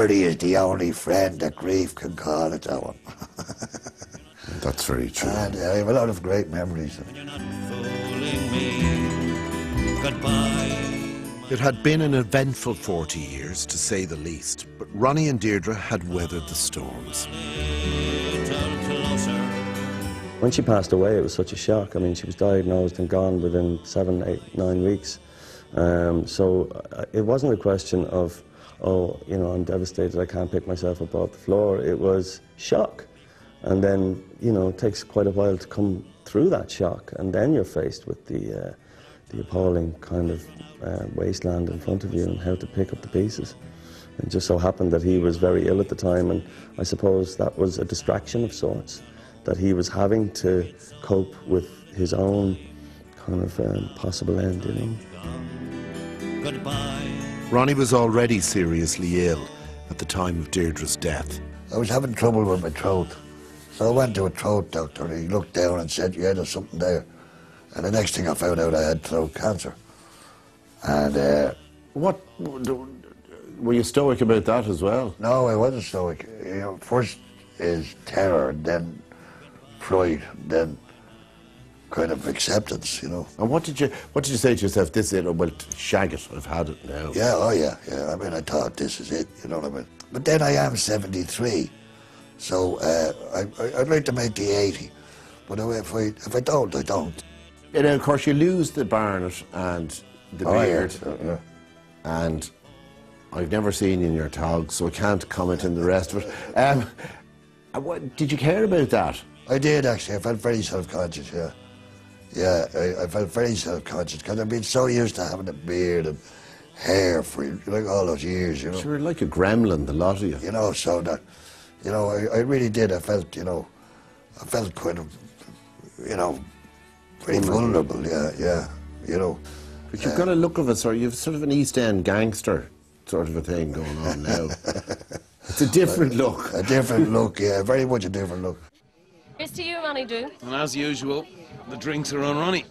Liberty is the only friend that grief can call its own. That's very true. and I have a lot of great memories. It had been an eventful 40 years, to say the least, but Ronnie and Deirdre had weathered the storms. When she passed away, it was such a shock. I mean, she was diagnosed and gone within seven, eight, nine weeks. Um, so uh, it wasn't a question of, oh, you know, I'm devastated, I can't pick myself up off the floor. It was shock. And then, you know, it takes quite a while to come through that shock. And then you're faced with the, uh, the appalling kind of uh, wasteland in front of you and how to pick up the pieces. It just so happened that he was very ill at the time, and I suppose that was a distraction of sorts, that he was having to cope with his own kind of um, possible end, you know. Ronnie was already seriously ill at the time of Deirdre's death. I was having trouble with my throat. So I went to a throat doctor and he looked down and said, yeah, there's something there. And the next thing I found out I had throat cancer. And uh, What were you stoic about that as well? no, I wasn't stoic. You know, first is terror, then fright, then kind of acceptance, you know. And what did you what did you say to yourself? This is it. Well, shag it. I've had it now. Yeah, oh yeah, yeah. I mean, I thought this is it, you know what I mean? But then I am 73, so uh, I, I, I'd like to make the 80. But if I, if I don't, I don't. And then, of course, you lose the barnet and the Oh, beard, yeah. and I've never seen you in your togs, so I can't comment on the rest of it. Um, what, did you care about that? I did actually. I felt very self-conscious. Yeah, yeah. I, I felt very self-conscious because I've been so used to having a beard and hair for like all those years. You know. So You're like a gremlin, the lot of you. You know. So that, you know, I, I really did. I felt, you know, I felt quite, you know, very vulnerable. Yeah, yeah. You know. But you've got a look of a sort. You've sort of an East End gangster sort of a thing going on now. it's a different look. A different look. Yeah, very much a different look. Here's to you, Ronnie Do. And as usual, the drinks are on Ronnie.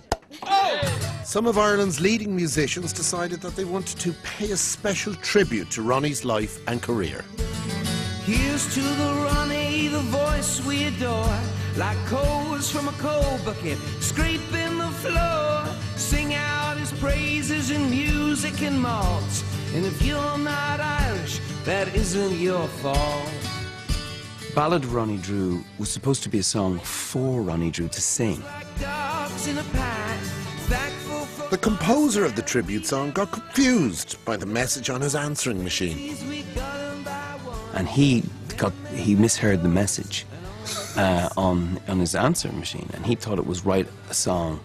Some of Ireland's leading musicians decided that they wanted to pay a special tribute to Ronnie's life and career. Here's to the Ronnie, the voice we adore, like coals from a coal bucket, scraping the floor. Sing out his praises in music and malt. And if you're not Irish, that isn't your fault. Ballad of Ronnie Drew was supposed to be a song for Ronnie Drew to sing. Like dogs in a pack, thankful for The composer of the tribute song got confused by the message on his answering machine. these we got 'em by one. And he got he misheard the message uh, on on his answering machine, and he thought it was write a song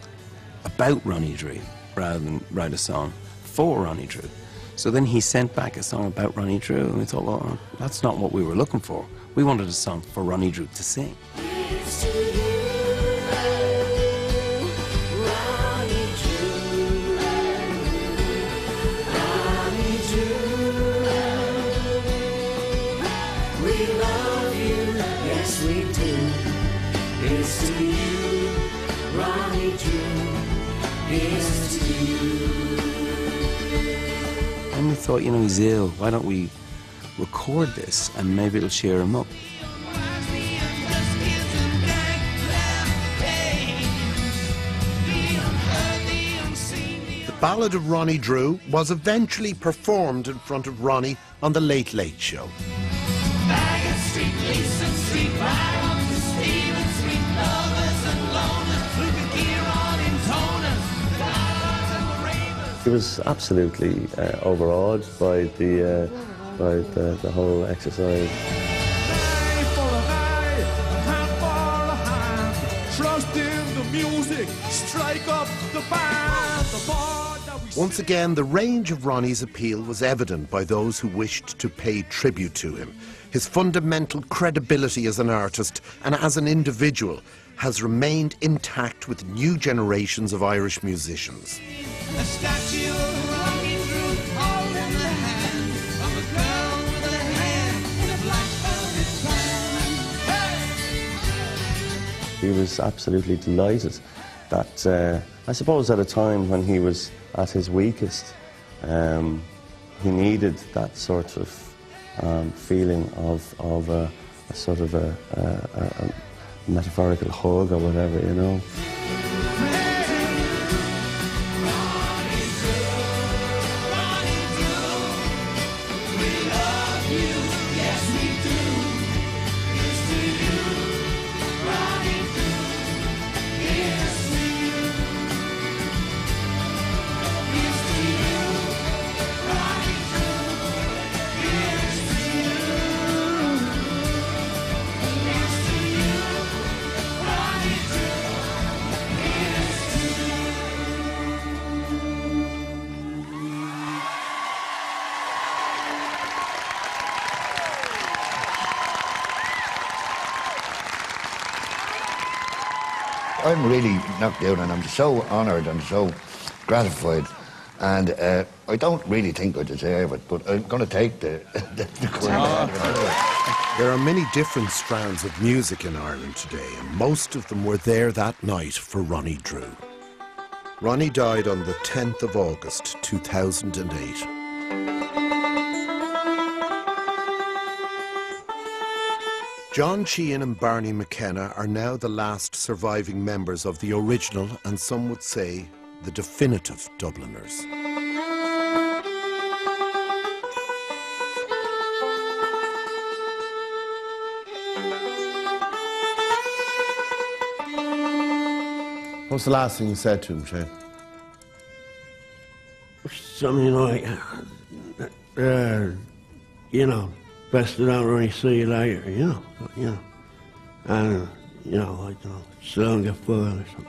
about Ronnie Drew rather than write a song for Ronnie Drew. So then he sent back a song about Ronnie Drew, and we thought, well, uh, that's not what we were looking for. We wanted a song for Ronnie Drew to sing. And we thought, you know, he's ill. Why don't we record this and maybe it'll cheer him up? The Ballad of Ronnie Drew was eventually performed in front of Ronnie on The Late Late Show. He was absolutely uh, overawed by the, uh, by the, the whole exercise. Once again, the range of Ronnie's appeal was evident by those who wished to pay tribute to him. His fundamental credibility as an artist and as an individual has remained intact with new generations of Irish musicians. A statue. He was absolutely delighted that, uh, I suppose, at a time when he was at his weakest, um, he needed that sort of um, feeling of, of a, a sort of a, a, a, metaphorical hug or whatever, you know. I'm really knocked down and I'm so honoured and so gratified. And uh, I don't really think I deserve it, but I'm going to take the, the, the crown. There are many different strands of music in Ireland today, and most of them were there that night for Ronnie Drew. Ronnie died on the 10th of August 2008. John Sheahan and Barney McKenna are now the last surviving members of the original and some would say the definitive Dubliners. What's the last thing you said to him, Shane? Something like, uh, you know, best I don't really see you later, you know, you know. And, you know, I don't know, still get full or something.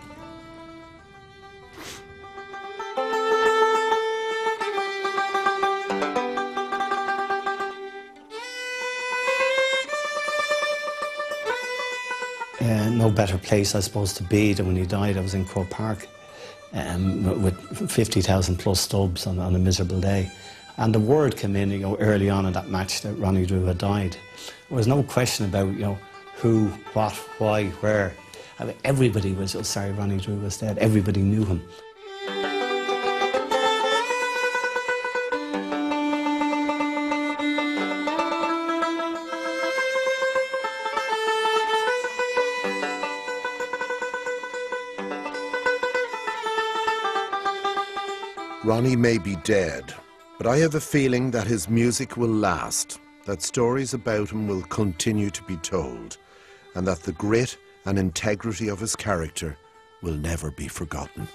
Uh, no better place, I suppose, to be than when he died. I was in Croke Park um, with 50,000 plus stubs on, on, a miserable day. And the word came in, you know, early on in that match that Ronnie Drew had died. There was no question about, you know, who, what, why, where. I mean, everybody was, oh, sorry, Ronnie Drew was dead. Everybody knew him. Ronnie may be dead, but I have a feeling that his music will last, that stories about him will continue to be told, and that the grit and integrity of his character will never be forgotten.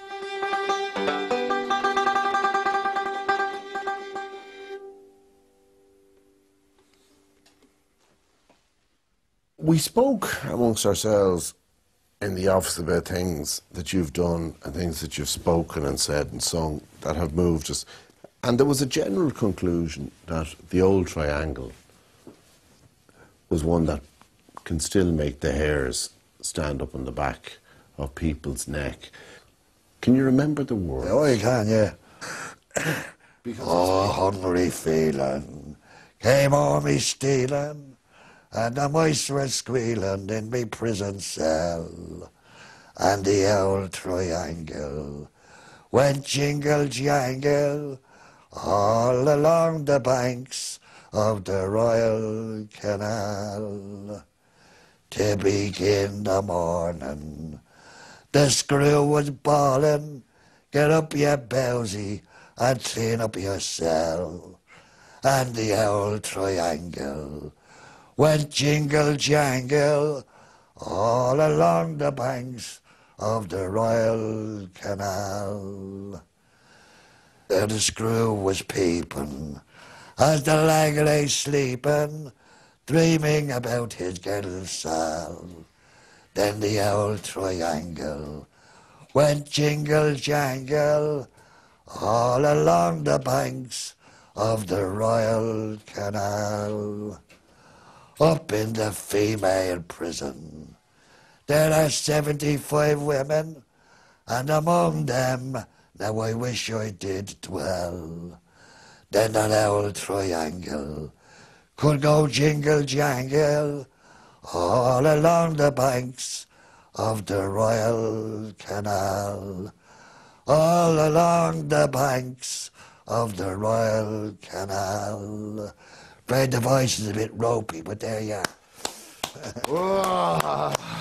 We spoke amongst ourselves in the office about things that you've done and things that you've spoken and said and sung that have moved us. And there was a general conclusion that the old triangle was one that can still make the hairs stand up on the back of people's neck. Can you remember the words? Oh, I can, yeah. oh, hungry feeling came on me stealing, and the mice were squealing in me prison cell, and the old triangle went jingle jangle all along the banks of the Royal Canal. To begin the morning, the screw was bawling, get up your bowsy and clean up your cell. And the old triangle went jingle jangle all along the banks of the Royal Canal. The screw was peeping as the lag lay sleeping, dreaming about his girl Sal. Then the old triangle went jingle jangle all along the banks of the Royal Canal. Up in the female prison, there are 75 women, and among them, now I wish I did dwell. Then that old triangle could go jingle jangle all along the banks of the Royal Canal. All along the banks of the Royal Canal. Afraid the voice is a bit ropey, but there you are.